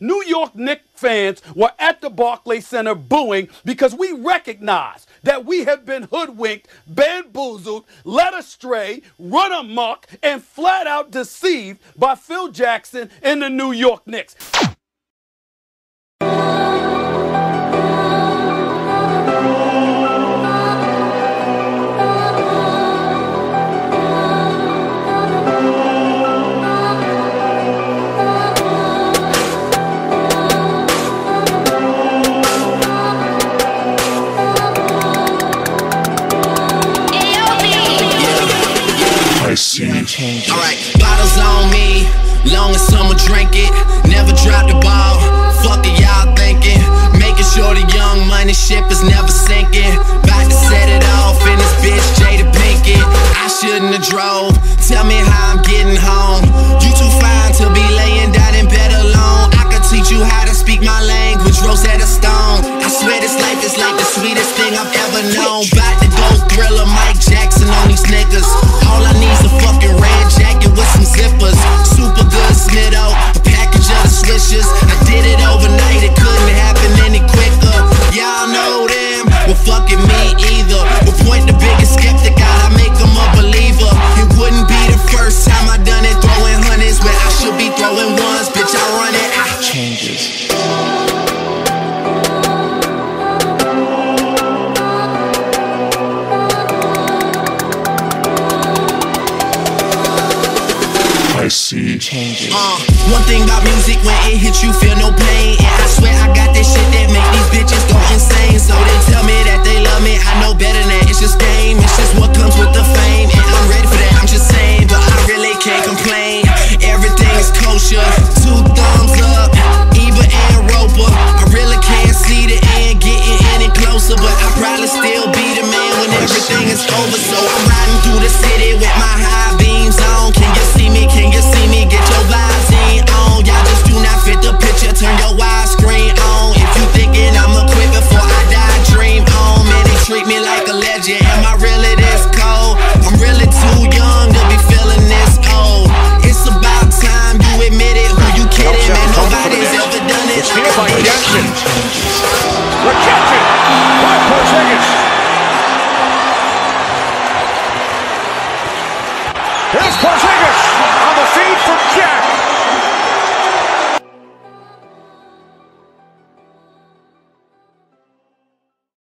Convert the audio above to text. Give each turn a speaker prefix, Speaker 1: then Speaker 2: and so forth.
Speaker 1: New York Knicks fans were at the Barclays Center booing because we recognize that we have been hoodwinked, bamboozled, led astray, run amok, and flat out deceived by Phil Jackson and the New York Knicks.
Speaker 2: Alright, bottles on me, long as someone drink it. Never drop the ball, fuck it, y'all thinking. Making sure the young money ship is never sinking. About to set it off in this bitch, Jada Pinkett. I shouldn't have drove, tell me how I'm getting home. You too fine to be laying down in bed alone. I could teach you how to speak my language, Rosetta Stone. I swear this life is like the sweetest thing I've ever known. About to go thriller Mike Jackson on these niggas. Well fucking me either. Point the biggest skeptic out, I make them a believer. It wouldn't be the first time I done it, throwing hundreds where I should be throwing ones. Bitch, I run it. I changes.
Speaker 3: I see
Speaker 2: changes. Uh, one thing about music, when it hits you, feel no pain. And I swear It's just what comes with the fame. And I'm ready for that, I'm just saying, but I really can't complain. Everything is kosher, two thumbs up, Ebert and Roeper. I really can't see the end getting any closer, but I probably still be the man when everything is over. So I'm riding through the city with my high beams
Speaker 4: Here's Porzingis on the feed from Jack.